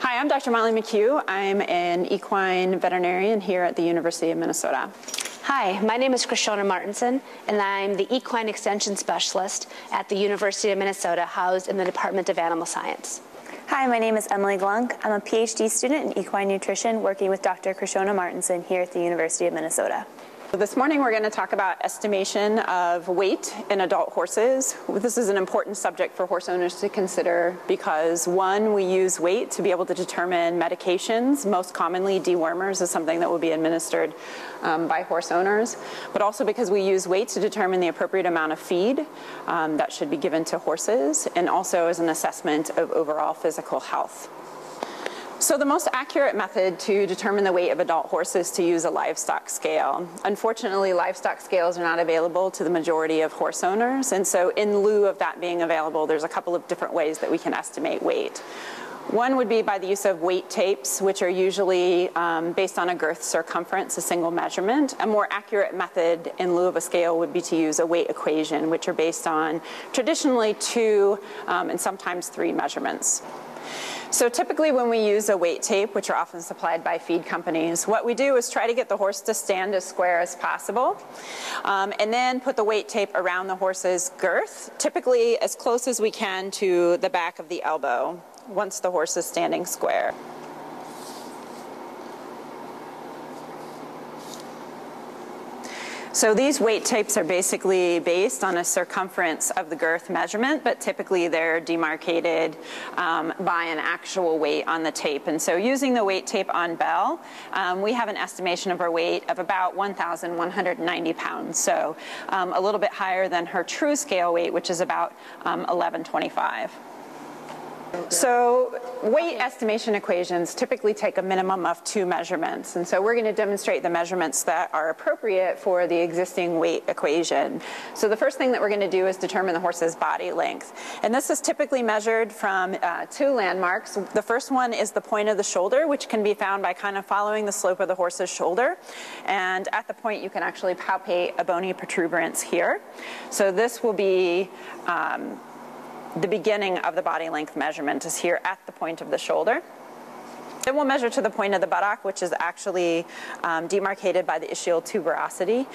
Hi, I'm Dr. Molly McCue. I'm an equine veterinarian here at the University of Minnesota. Hi, my name is Krishona Martinson, and I'm the Equine Extension Specialist at the University of Minnesota, housed in the Department of Animal Science. Hi, my name is Emily Glunk. I'm a PhD student in equine nutrition working with Dr. Krishona Martinson here at the University of Minnesota. This morning we're going to talk about estimation of weight in adult horses. This is an important subject for horse owners to consider because one, we use weight to be able to determine medications. Most commonly dewormers is something that will be administered um, by horse owners, but also because we use weight to determine the appropriate amount of feed um, that should be given to horses and also as an assessment of overall physical health. So the most accurate method to determine the weight of adult horses is to use a livestock scale. Unfortunately, livestock scales are not available to the majority of horse owners, and so in lieu of that being available, there's a couple of different ways that we can estimate weight. One would be by the use of weight tapes, which are usually um, based on a girth circumference, a single measurement. A more accurate method in lieu of a scale would be to use a weight equation, which are based on traditionally two um, and sometimes three measurements. So typically when we use a weight tape, which are often supplied by feed companies, what we do is try to get the horse to stand as square as possible, um, and then put the weight tape around the horse's girth, typically as close as we can to the back of the elbow once the horse is standing square. So these weight tapes are basically based on a circumference of the girth measurement, but typically they're demarcated um, by an actual weight on the tape. And so using the weight tape on Belle, um, we have an estimation of her weight of about 1,190 pounds. So um, a little bit higher than her true scale weight, which is about 1125. So weight estimation equations typically take a minimum of two measurements. And so we're going to demonstrate the measurements that are appropriate for the existing weight equation. So the first thing that we're going to do is determine the horse's body length. And this is typically measured from uh, two landmarks. The first one is the point of the shoulder, which can be found by kind of following the slope of the horse's shoulder. And at the point, you can actually palpate a bony protuberance here. So this will be um, the beginning of the body length measurement is here at the point of the shoulder. Then we'll measure to the point of the buttock, which is actually um, demarcated by the ischial tuberosity.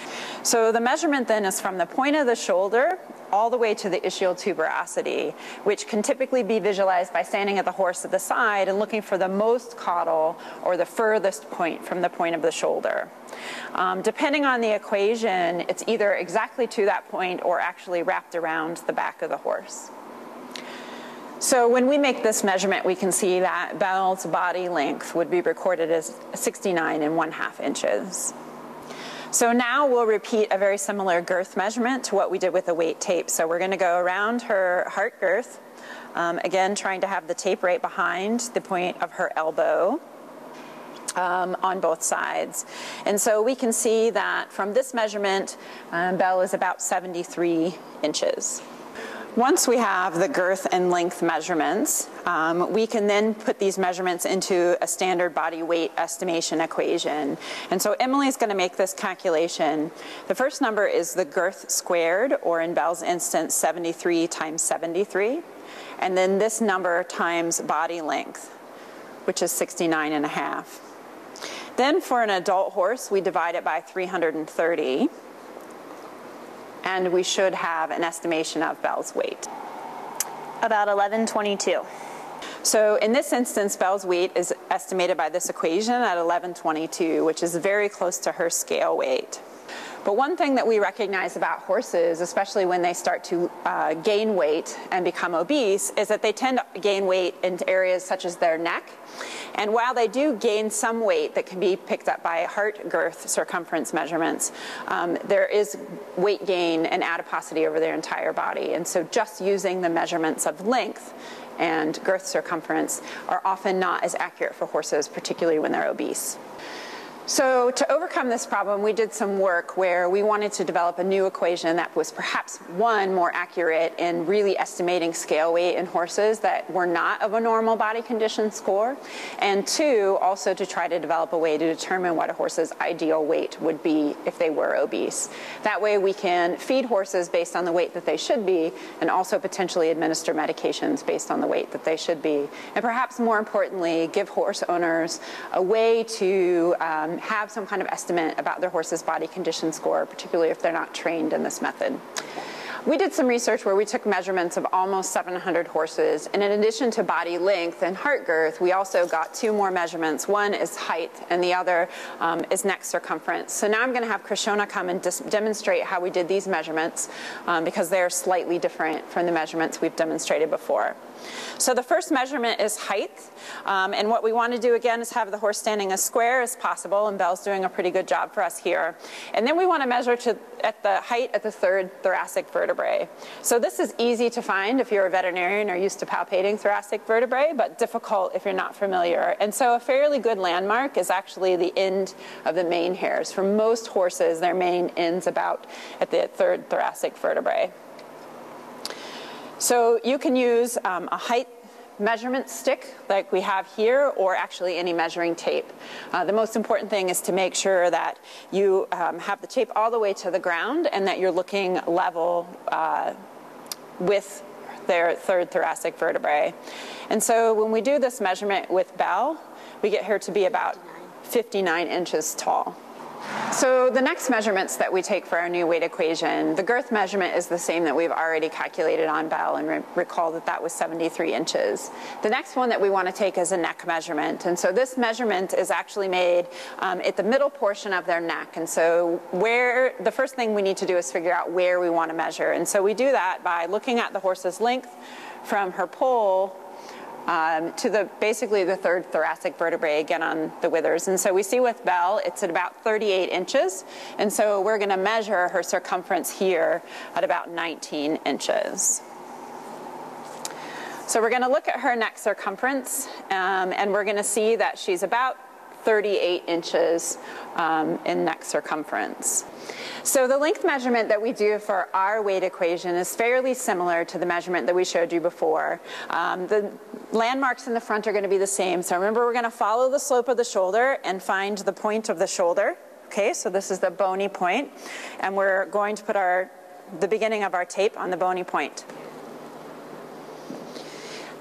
So the measurement then is from the point of the shoulder all the way to the ischial tuberosity, which can typically be visualized by standing at the horse at the side and looking for the most caudal or the furthest point from the point of the shoulder. Um, depending on the equation, it's either exactly to that point or actually wrapped around the back of the horse. So when we make this measurement, we can see that Belle's body length would be recorded as 69 and one half inches. So now we'll repeat a very similar girth measurement to what we did with the weight tape. So we're going to go around her heart girth, um, again trying to have the tape right behind the point of her elbow. Um, on both sides. And so we can see that from this measurement, um, Belle is about 73 inches. Once we have the girth and length measurements, um, we can then put these measurements into a standard body weight estimation equation. And so Emily is going to make this calculation. The first number is the girth squared, or in Belle's instance, 73 times 73. And then this number times body length, which is 69 and a half. Then for an adult horse, we divide it by 330 and we should have an estimation of Belle's weight. About 1122. So in this instance, Belle's weight is estimated by this equation at 1122, which is very close to her scale weight. But one thing that we recognize about horses, especially when they start to uh, gain weight and become obese, is that they tend to gain weight in areas such as their neck. And while they do gain some weight that can be picked up by heart girth circumference measurements, um, there is weight gain and adiposity over their entire body. And so just using the measurements of length and girth circumference are often not as accurate for horses, particularly when they're obese. So to overcome this problem, we did some work where we wanted to develop a new equation that was perhaps one, more accurate in really estimating scale weight in horses that were not of a normal body condition score, and two, also to try to develop a way to determine what a horse's ideal weight would be if they were obese. That way we can feed horses based on the weight that they should be and also potentially administer medications based on the weight that they should be. And perhaps more importantly, give horse owners a way to um, have some kind of estimate about their horse's body condition score, particularly if they're not trained in this method. We did some research where we took measurements of almost 700 horses, and in addition to body length and heart girth, we also got two more measurements. One is height, and the other um, is neck circumference. So now I'm going to have Krishona come and demonstrate how we did these measurements um, because they're slightly different from the measurements we've demonstrated before. So the first measurement is height. Um, and what we want to do again is have the horse standing as square as possible. And Belle's doing a pretty good job for us here. And then we want to measure to, at the height at the third thoracic vertebrae. So this is easy to find if you're a veterinarian or used to palpating thoracic vertebrae, but difficult if you're not familiar. And so a fairly good landmark is actually the end of the mane hairs. For most horses, their mane ends about at the third thoracic vertebrae. So you can use um, a height measurement stick like we have here or actually any measuring tape. Uh, the most important thing is to make sure that you um, have the tape all the way to the ground and that you're looking level uh, with their third thoracic vertebrae. And so when we do this measurement with Belle, we get her to be about 59 inches tall. So the next measurements that we take for our new weight equation, the girth measurement is the same that we've already calculated on Belle and re recall that that was 73 inches. The next one that we want to take is a neck measurement. And so this measurement is actually made um, at the middle portion of their neck. And so where the first thing we need to do is figure out where we want to measure. And so we do that by looking at the horse's length from her poll um, to the basically the third thoracic vertebrae again on the withers. And so we see with Belle, it's at about 38 inches. And so we're going to measure her circumference here at about 19 inches. So we're going to look at her neck circumference, um, and we're going to see that she's about 38 inches um, in neck circumference. So the length measurement that we do for our weight equation is fairly similar to the measurement that we showed you before. Um, the landmarks in the front are going to be the same. So remember, we're going to follow the slope of the shoulder and find the point of the shoulder. Okay, so this is the bony point, and we're going to put our the beginning of our tape on the bony point.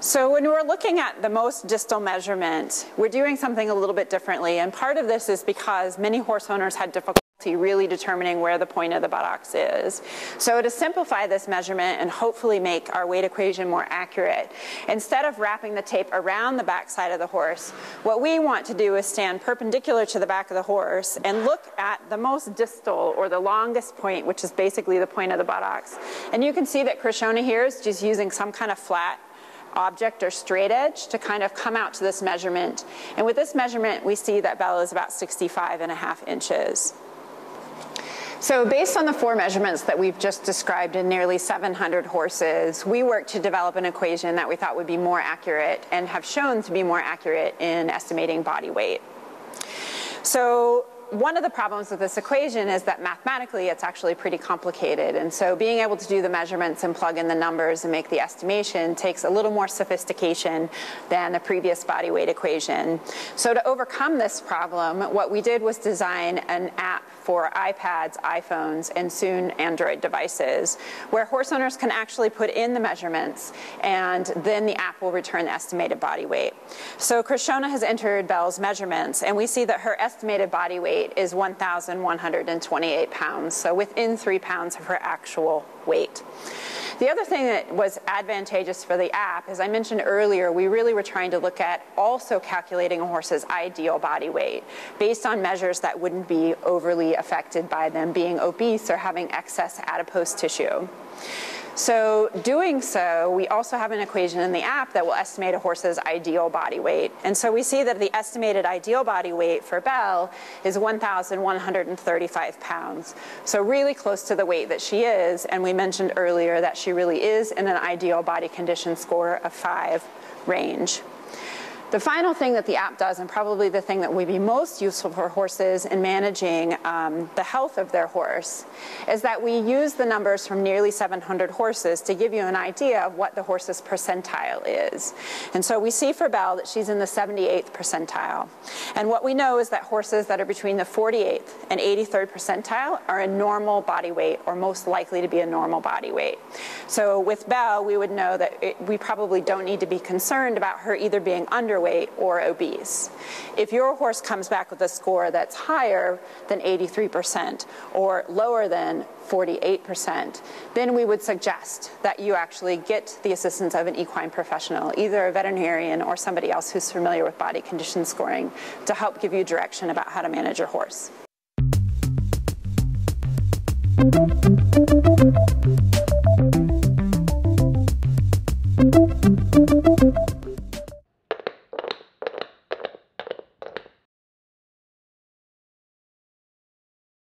So when we're looking at the most distal measurement, we're doing something a little bit differently. And part of this is because many horse owners had difficulty really determining where the point of the buttocks is. So to simplify this measurement and hopefully make our weight equation more accurate, instead of wrapping the tape around the backside of the horse, what we want to do is stand perpendicular to the back of the horse and look at the most distal or the longest point, which is basically the point of the buttocks. And you can see that Krishona here is just using some kind of flat object or straight edge to kind of come out to this measurement. And with this measurement, we see that Belle is about 65 and a half inches. So based on the four measurements that we've just described in nearly 700 horses, we worked to develop an equation that we thought would be more accurate and have shown to be more accurate in estimating body weight. So one of the problems with this equation is that mathematically it's actually pretty complicated. And so being able to do the measurements and plug in the numbers and make the estimation takes a little more sophistication than the previous body weight equation. So to overcome this problem, what we did was design an app for iPads, iPhones, and soon Android devices, where horse owners can actually put in the measurements and then the app will return the estimated body weight. So Krishona has entered Belle's measurements and we see that her estimated body weight weight is 1,128 pounds, so within three pounds of her actual weight. The other thing that was advantageous for the app, as I mentioned earlier, we really were trying to look at also calculating a horse's ideal body weight based on measures that wouldn't be overly affected by them being obese or having excess adipose tissue. So doing so, we also have an equation in the app that will estimate a horse's ideal body weight. And so we see that the estimated ideal body weight for Belle is 1,135 pounds. So really close to the weight that she is. And we mentioned earlier that she really is in an ideal body condition score of five range. The final thing that the app does, and probably the thing that would be most useful for horses in managing um, the health of their horse, is that we use the numbers from nearly 700 horses to give you an idea of what the horse's percentile is. And so we see for Belle that she's in the 78th percentile. And what we know is that horses that are between the 48th and 83rd percentile are a normal body weight or most likely to be a normal body weight. So with Belle, we would know that it, we probably don't need to be concerned about her either being underweight or obese. If your horse comes back with a score that's higher than 83% or lower than 48%, then we would suggest that you actually get the assistance of an equine professional, either a veterinarian or somebody else who's familiar with body condition scoring, to help give you direction about how to manage your horse.